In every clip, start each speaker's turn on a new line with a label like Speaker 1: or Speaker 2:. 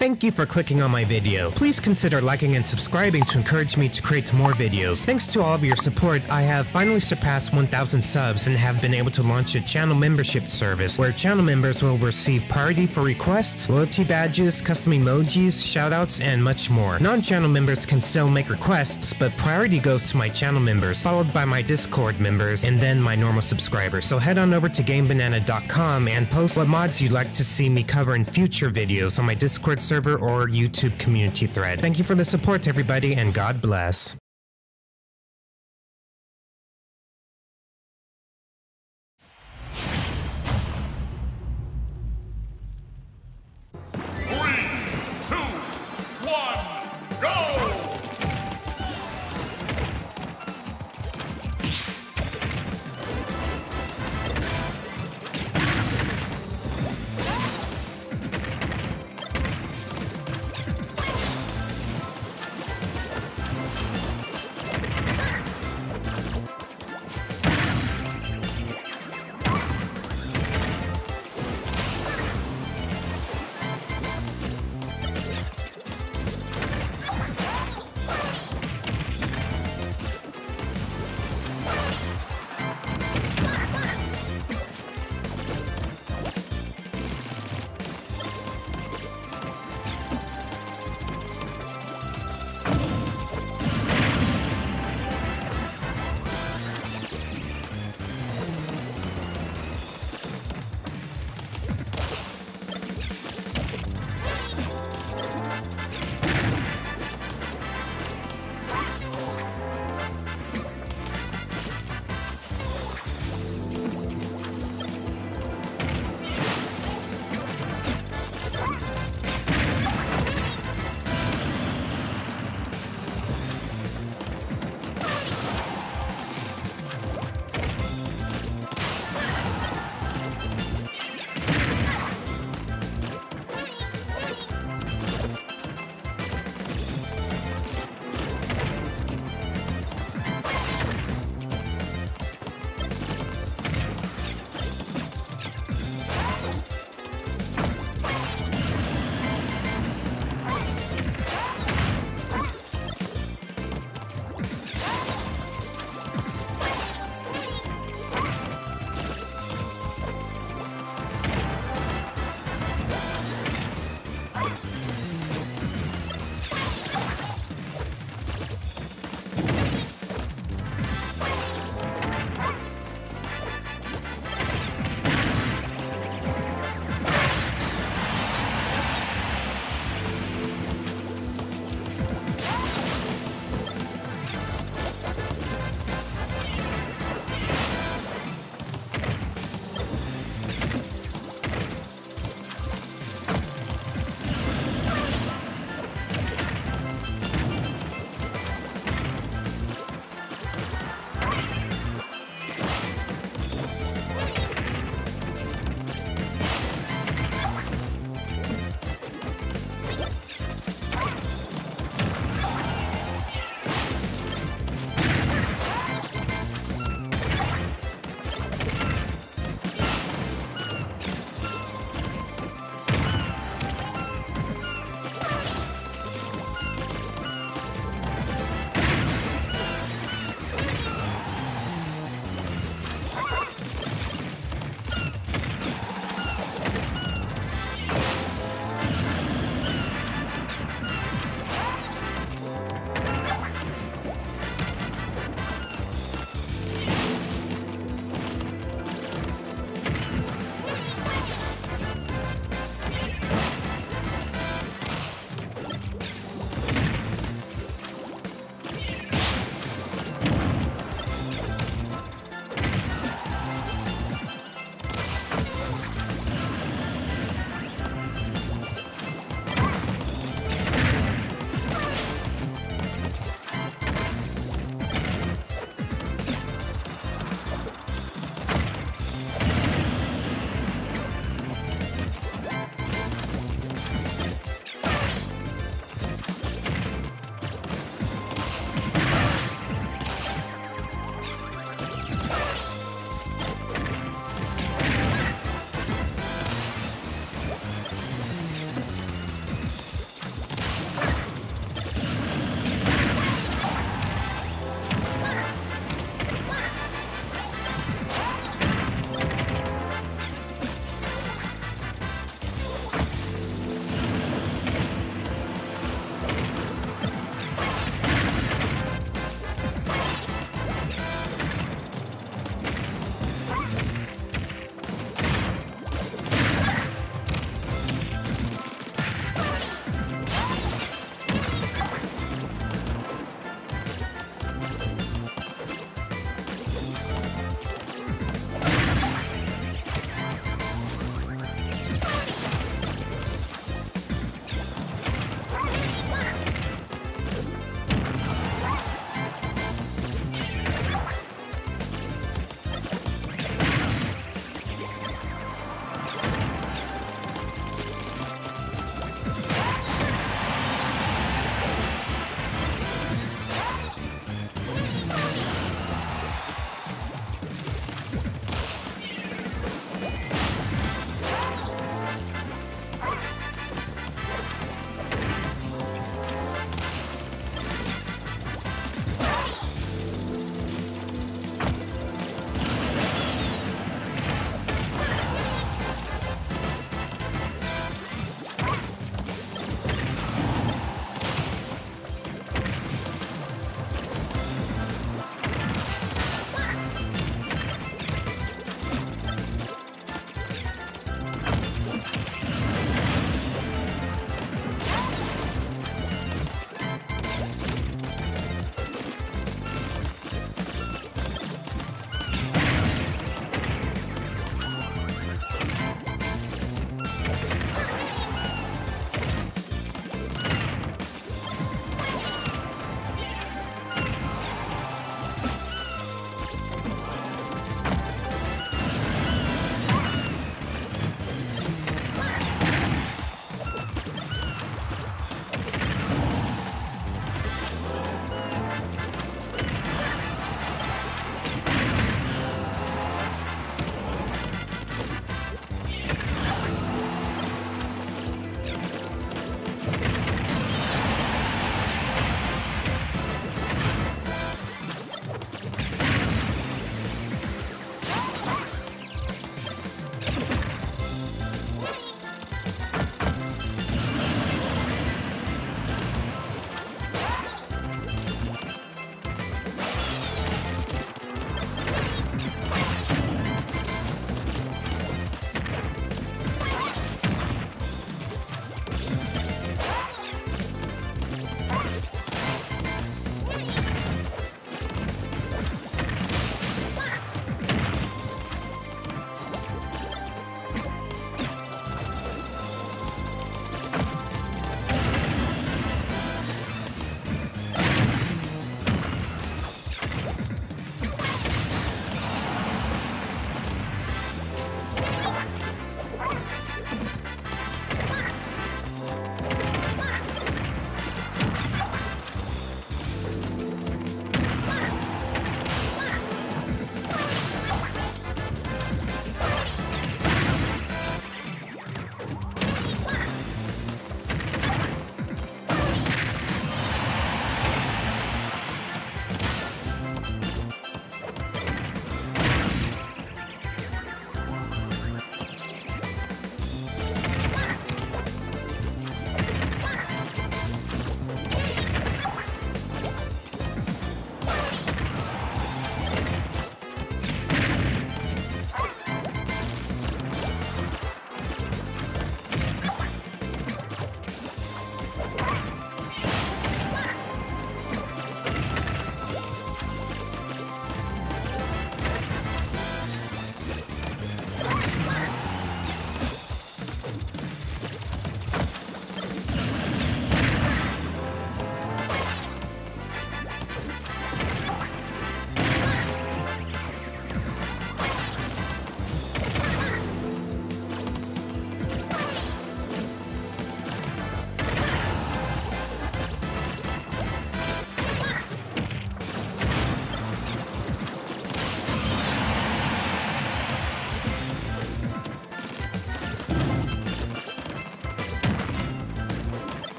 Speaker 1: Thank you for clicking on my video. Please consider liking and subscribing to encourage me to create more videos. Thanks to all of your support, I have finally surpassed 1000 subs and have been able to launch a channel membership service where channel members will receive priority for requests, loyalty badges, custom emojis, shoutouts, and much more. Non-channel members can still make requests, but priority goes to my channel members, followed by my Discord members, and then my normal subscribers. So head on over to GameBanana.com and post what mods you'd like to see me cover in future videos on my Discord server or YouTube community thread. Thank you for the support, everybody, and God bless.
Speaker 2: Three, two, one,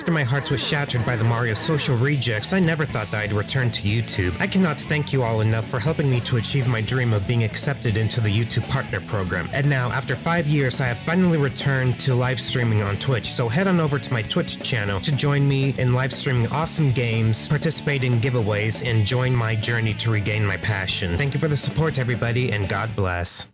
Speaker 1: After my heart was shattered by the Mario social rejects, I never thought that I'd return to YouTube. I cannot thank you all enough for helping me to achieve my dream of being accepted into the YouTube Partner Program. And now, after five years, I have finally returned to live streaming on Twitch, so head on over to my Twitch channel to join me in live streaming awesome games, participate in giveaways, and join my journey to regain my passion. Thank you for the support, everybody, and God bless.